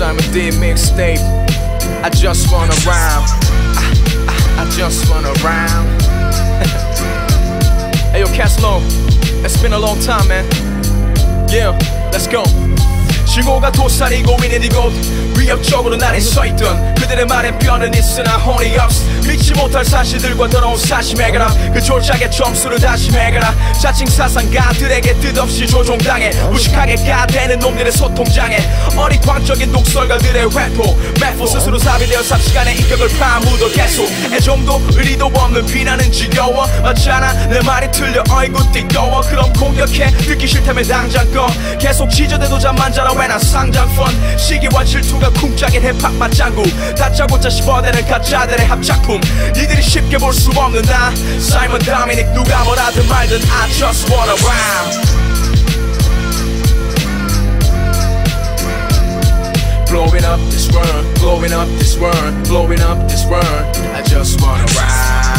mixtape. I just wanna rhyme. I, I, I just wanna rhyme. hey yo, Caslo, it's been a long time, man. Yeah, let's go. 증오가 도사리고 있는 이곳. 위협적으로 나를 서있던 그들의 말엔 뼈는 있으나 혼이 없어. 믿지 못할 사실들과 더러운 사심해가라. 그 졸작의 점수를 다시 매가라. 자칭 사상가들에게 뜻없이 조종당해. 무식하게 가대는 놈들의 소통장애. 어리광적인 독설가들의 회포. 매포 스스로 사 비되어 삽시간의 인격을 파묻어 계속. 애정도 의리도 없는 비난은 지겨워. 맞잖아 내 말이 틀려. 어이구 띠꺼워. 그럼 공격해. 듣기 싫다면 당장 꺼. 계속 지저대도 잠만 자라 왜난 상장펀 시기와 질투가 쿵짝인 힙합 맞장구. 다짜고짜 씹어대는 가짜들의 합작품. 이들이 쉽게 볼 수 없는 나. 사이먼 다미닉 누가 뭐라든 말든 I just wanna rhyme Blowing up this world, blowing up this world, blowing up this world I just wanna rhyme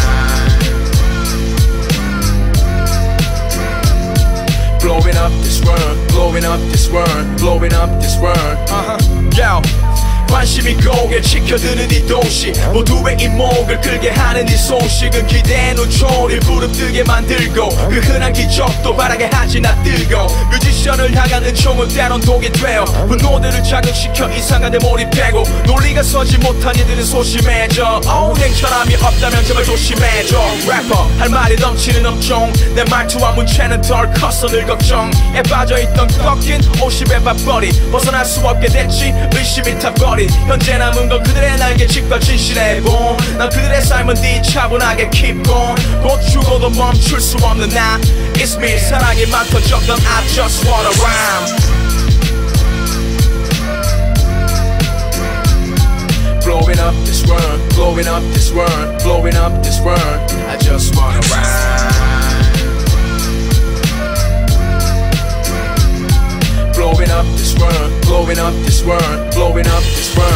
Blowing up this world, blowing up this world, blowing up this world. Uh huh. Yo. 관심이 고개 지켜드는 이 도시. 모두의 이목을 끌게 하는 이 소식은 기대의 노초를 부릅뜨게 만들고 그 흔한 기적도 바라게 하지 나 뜨고 뮤지션을 향한 은총은 때론 독이 되어 분노들을 자극시켜 이상한 데 몰입되고 논리가 서지 못한 이들은 소심해져. oh, 냉철함이 없다면 제발 조심해줘. 래퍼 할 말이 넘치는 업종 내 말투와 문체는 덜 컸어 늘 걱정에 빠져있던 꺾인 50의 밥벌이 벗어날 수 없게 됐지. 의심이 타버 린 현재 남은 건 그들의 날개 직과 진실의 봄난 그들의 삶은 뒤차분하게 keep going 곧 죽어도 멈출 수 없는 나 It's me 사랑이 많던적던 I just wanna rhyme Blowing up this world, blowing up this world, blowing up this world up this world, blowing up this world.